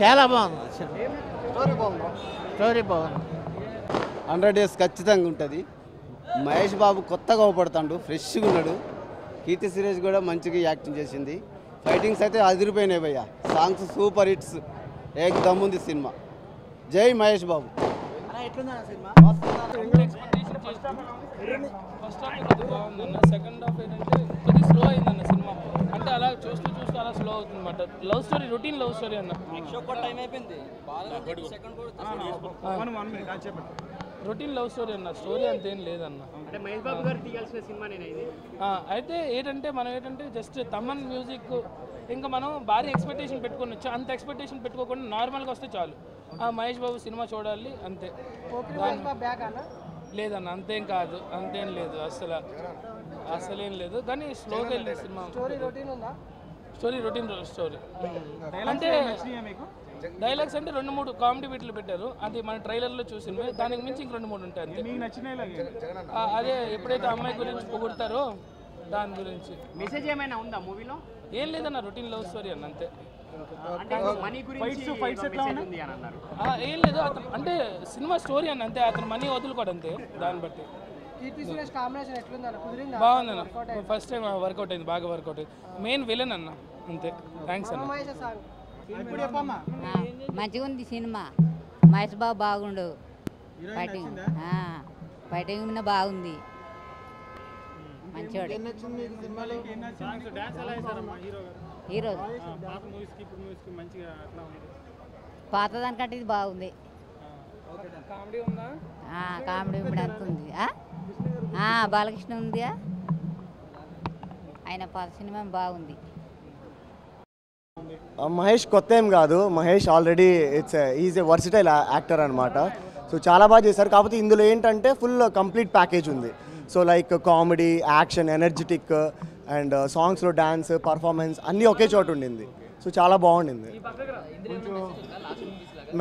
చాలా బాగుంది స్టోరీ బాగుంది? హండ్రెడ్ డేస్ ఖచ్చితంగా ఉంటుంది. మహేష్ బాబు కొత్తగా అవపడతాడు ఫ్రెష్గా ఉన్నాడు. కీర్తి సురేష్ కూడా మంచిగా యాక్టింగ్ చేసింది. ఫైటింగ్స్ అయితే అదిరిపోయినాయి భయ్య. Songs super hits. ఏక్ దమ్ముంది సినిమా. జై Mahesh Babu. Story routine love story అన్న రొటీన్ లవ్ స్టోరీ అన్న. స్టోరీ అంతేం లేదన్న. అంటే మహేష్ బాబు గారు తీయాల్సిన సినిమా నేను ఇది? ఆ, అయితే ఏంటంటే మనం ఏంటంటే జస్ట్ తమన్ మ్యూజిక్ ఇంకా మనం భారీ ఎక్స్పెక్టేషన్ పెట్టుకొని వచ్చి అంత ఎక్స్పెక్టేషన్ పెట్టుకోకుండా నార్మల్గా వస్తే చాలు. ఆ మహేష్ బాబు సినిమా చూడాలి అంతే. దాని- లేదన్న అంతేం కాదు అంతేం లేదు అసలు అసలేం లేదు. కానీ స్లోగా వెళ్ళింది cinema. Story routine story. Story అంటే డైలాగ్స్ అంటే రెండు మూడు కామెడీ బిట్లు పెట్టారు. అది మన ట్రైలర్లో చూసినవి దానికి మించి ఇంక రెండు మూడు ఉంటాయి అంతే. అదే ఎప్పుడైతే అమ్మాయి గురించి పొగుడతారో దాని గురించి. మెసేజ్ ఏమైనా ఉందా మూవీలో? ఏం లేదన్న రొటీన్ లవ్ స్టోరీ అన్న అంతే. అంటే మనీ గురించి మెసేజ్ ఉంది అని అన్నారు. ఆ, ఏం లేదు. అతను అంటే సినిమా స్టోరీ అన్న అంతే. అతను మనీ వదులుకోడు అంతే. దాన్ని బట్టి. బాగుందన్న ఫస్ట్ టైం వర్కౌట్ అయింది. బాగా వర్కౌట్ అయింది. మెయిన్ విలన్ అన్న. అంతే. థ్యాంక్స్ అన్న. మంచిగా ఉంది సినిమా. మహేష్ బాబు బాగుండు. ఫైటింగ్ ఆ, ఫైటింగ్ మీద బాగుంది. మంచివాడు హీరో పాత దానికంటే ఇది బాగుంది. కామెడీ ఉందా? ఉంది బాలకృష్ణ ఉందిగా. ఆయన పాత సినిమా బాగుంది. మహేష్ కొత్త ఏం కాదు. Mahesh already it's is a versatile actor అనమాట సో చాలా బాగా చేశారు. కాకపోతే ఇందులో ఏంటంటే ఫుల్ కంప్లీట్ ప్యాకేజ్ ఉంది. So like comedy action energetic and సాంగ్స్లో డ్యాన్స్ పర్ఫార్మెన్స్ అన్నీ ఒకే చోట ఉండింది. సో చాలా బాగుండింది.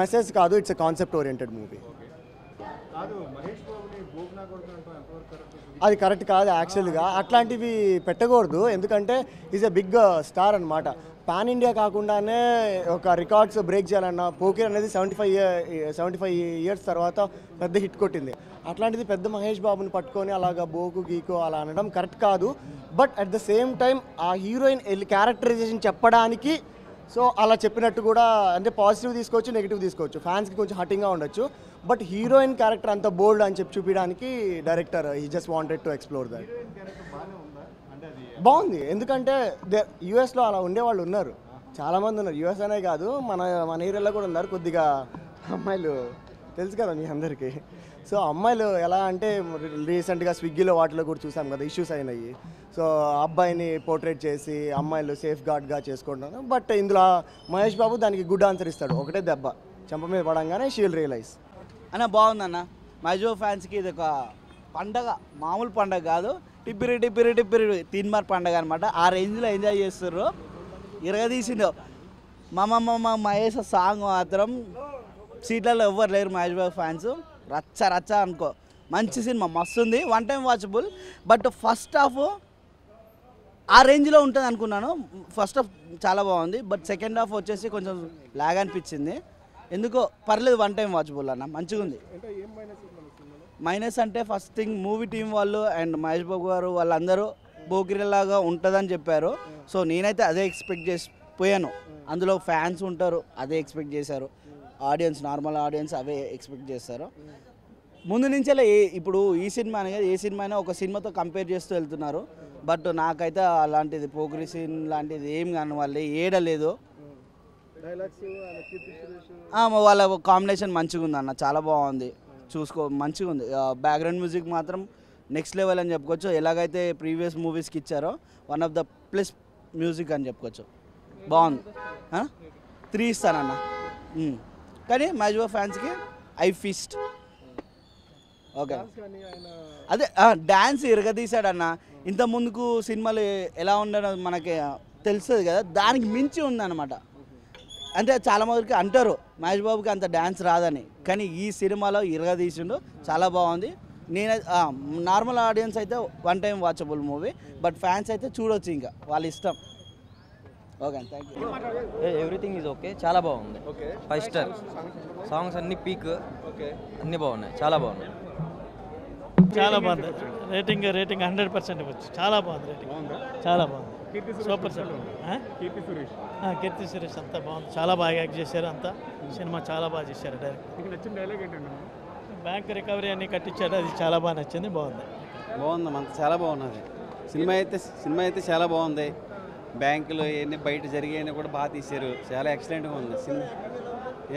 మెసేజ్ కాదు. It's a concept oriented movie. అది కరెక్ట్ కాదు యాక్చువల్గా. అట్లాంటివి పెట్టకూడదు. ఎందుకంటే ఈజ్ ఎ బిగ్ స్టార్ అనమాట పాన్ ఇండియా కాకుండానే ఒక రికార్డ్స్ బ్రేక్ చేయాలన్న పోకిర్ అనేది seventy five seventy five years తర్వాత పెద్ద హిట్ కొట్టింది. అట్లాంటిది పెద్ద మహేష్ బాబుని పట్టుకొని అలాగా బోకు గీకు అలా అనడం కరెక్ట్ కాదు. But at the same time ఆ హీరోయిన్ క్యారెక్టరైజేషన్ చెప్పడానికి సో అలా చెప్పినట్టు కూడా అంటే పాజిటివ్ తీసుకోవచ్చు నెగిటివ్ తీసుకోవచ్చు. ఫ్యాన్స్కి కొంచెం హటింగ్గా ఉండొచ్చు. బట్ హీరోయిన్ క్యారెక్టర్ అంత బోల్డ్ అని చెప్పి చూపించడానికి డైరెక్టర్ ఈ just wanted to explore that బాగుంది. ఎందుకంటే యూఎస్లో అలా ఉండేవాళ్ళు ఉన్నారు. చాలామంది ఉన్నారు. యూఎస్ అనే కాదు మన మన ఏరియాలో కూడా ఉన్నారు కొద్దిగా అమ్మాయిలు. తెలుసు కదా మీ అందరికీ. సో అమ్మాయిలు ఎలా అంటే రీసెంట్గా స్విగ్గీలో వాటిలో కూడా చూసాం కదా ఇష్యూస్ అయినాయి. సో అబ్బాయిని పోర్ట్రేట్ చేసి అమ్మాయిలు సేఫ్ గార్డ్గా చేసుకుంటున్నారు బట్ ఇందులో మహేష్ బాబు దానికి గుడ్ ఆన్సర్ ఇస్తాడు. ఒకటే దెబ్బ. చెంప మీద పడంగానే షీల్ రియలైజ్ అన్న బాగుందన్న. బాబు ఫ్యాన్స్కి ఇది ఒక పండగ. మామూలు పండగ కాదు. టిప్పిరి టిప్పిరి టిప్పిరి తీన్మార్ పండగ అనమాట ఆ రేంజ్లో ఎంజాయ్ చేస్తుర్రు. ఇరగదీసిండు. మమ్మ మమ్మ మహేష్ సాంగ్ మాత్రం సీట్లలో ఎవ్వరు లేరు మహేష్ బాబు ఫ్యాన్స్. రచ్చ రచ్చ అనుకో. మంచి సినిమా మస్తు ఉంది one time watchable but first half ఆ రేంజ్లో ఉంటుంది అనుకున్నాను. ఫస్ట్ హాఫ్ చాలా బాగుంది. బట్ సెకండ్ హాఫ్ వచ్చేసి కొంచెం లాగ్ అనిపించింది. ఎందుకో పర్లేదు వన్ టైం వాచబుల్ అన్న. మంచిగా ఉంది. మైనస్ అంటే ఫస్ట్ థింగ్ మూవీ టీం వాళ్ళు అండ్ మహేష్ బాబు గారు వాళ్ళందరూ బోకిరిలాగా ఉంటుందని చెప్పారు. సో నేనైతే అదే ఎక్స్పెక్ట్ చేసి పోయాను. అందులో ఫ్యాన్స్ ఉంటారు అదే ఎక్స్పెక్ట్ చేశారు. ఆడియన్స్ నార్మల్ ఆడియన్స్ అవే ఎక్స్పెక్ట్ చేస్తారు. ముందు నుంచే ఏ ఇప్పుడు ఈ సినిమా అని కాదు, ఏ సినిమా అయినా ఒక సినిమాతో కంపేర్ చేస్తూ వెళ్తున్నారు. బట్ నాకైతే అలాంటిది పోకిరి సీన్ లాంటిది ఏం కాని వాళ్ళు ఏడలేదు వాళ్ళ కాంబినేషన్ మంచిగా ఉంది అన్న చాలా బాగుంది. చూసుకో మంచిగా ఉంది. బ్యాక్గ్రౌండ్ మ్యూజిక్ మాత్రం నెక్స్ట్ లెవెల్ అని చెప్పుకోవచ్చు. ఎలాగైతే ప్రీవియస్ మూవీస్కి ఇచ్చారో one of the plus music అని చెప్పుకోవచ్చు. బాగుంది. త్రీ ఇస్తానన్న. కానీ మ్యాజ్వో ఫ్యాన్స్కి ఐ ఫిస్ట్. ఓకే. అదే డ్యాన్స్ ఇరగదీశాడన్న. ఇంత ముందుకు సినిమాలు ఎలా ఉండడం మనకి తెలుస్తుంది కదా దానికి మించి ఉందన్నమాట. అంటే చాలా మందికి అంటారు మహేష్ బాబుకి అంత డ్యాన్స్ రాదని. కానీ ఈ సినిమాలో ఇరగదీసిండు చాలా బాగుంది. నేను నార్మల్ ఆడియన్స్ అయితే one time watchable movie but fans అయితే చూడొచ్చు ఇంకా వాళ్ళ ఇష్టం. Okay thank you everything is okay చాలా బాగుంది. ఫైవ్ స్టార్ సాంగ్స్ అన్ని పీక్ అన్ని బాగున్నాయి. చాలా బాగున్నాయి. చాలా బాగుంది. రేటింగ్ రేటింగ్ హండ్రెడ్ పర్సెంట్ ఇవ్వచ్చు. చాలా బాగుంది రేటింగ్ చాలా బాగుంది. Super sir Keerthy Suresh. కీర్తి సురేష్ అంతా బాగుంది. చాలా బాగా యాక్ట్ చేశారు అంతా. సినిమా చాలా బాగా చేశారు డైరెక్ట్ బ్యాంక్ రికవరీ అన్ని కట్టించాడు. అది చాలా బాగా నచ్చింది. బాగుంది. బాగుంది మన చాలా బాగున్నది. సినిమా అయితే సినిమా అయితే చాలా బాగుంది. బ్యాంకులు ఇవన్నీ బయట జరిగాయని కూడా బాగా తీశారు. చాలా ఎక్సలెంట్గా ఉంది. సినిమా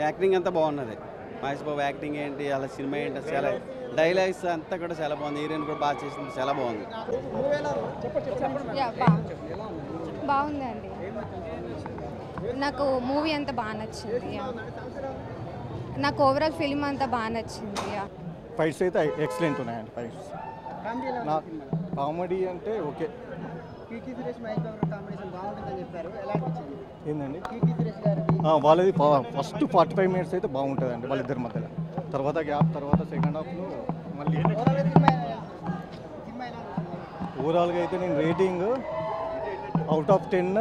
యాక్టింగ్ అంతా బాగున్నది. మహేష్ బాబు యాక్టింగ్ ఏంటి అలా సినిమా ఏంటి చాలా డైలాగ్స్ అంతా కూడా చాలా బాగుంది. హీరోయిన్ కూడా బాగా చేసింది చాలా బాగుంది. బాగుందండి. నాకు మూవీ అంతా బాగా నచ్చింది. నాకు ఓవరాల్ ఫిలిం అంతా బాగా నచ్చింది యా. ఫైట్స్ అయితే ఎక్సలెంట్ ఉన్నాయండి ఫైట్స్ కామెడీ అంటే ఓకే. కీర్తి సురేష్ మహేష్ బాబు కాంబినేషన్ బాగుంటుందని చెప్పారు. ఎలా అనిపించింది? ఏందండి? కీర్తి సురేష్ గారు ఆ, వాళ్ళది ఫస్ట్ ఫార్టీ ఫైవ్ మినిట్స్ అయితే బాగుంటుందండి వాళ్ళిద్దరి మధ్యలో. తర్వాత గ్యాప్ తర్వాత సెకండ్ హాఫ్లో మళ్ళీ? ఓవరాల్గా అయితే నేను rating out of ten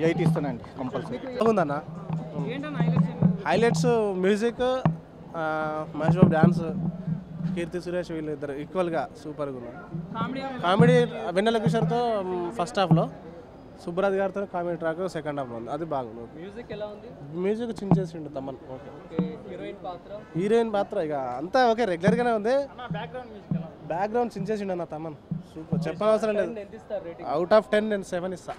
eight ఇస్తానండి కంపల్సరీ బాగుందన్న. ఏంటన్నా highlights music Mahesh Babu dance Keerthy Suresh వీళ్ళిద్దరు ఈక్వల్గా సూపర్గా ఉన్నారు. కామెడీ వెన్నెల కిషోర్తో ఫస్ట్ హాఫ్లో సుబ్బరాజ్ గారితో కామెడీ ట్రాక్ సెకండ్ హాఫ్లో ఉంది. అది బాగుంది. మ్యూజిక్ ఎలా ఉంది? మ్యూజిక్ చించేసిండు తమ్మన్ ఓకే. హీరోయిన్ పాత్ర? ఇక అంతా ఓకే రెగ్యులర్గానే ఉంది. బ్యాక్గ్రౌండ్ చించేసిండు అన్న తమ్మన్ సూపర్. చెప్పనవసరం లేదు. అవుట్ ఆఫ్ టెన్ నేను సెవెన్ ఇస్తా.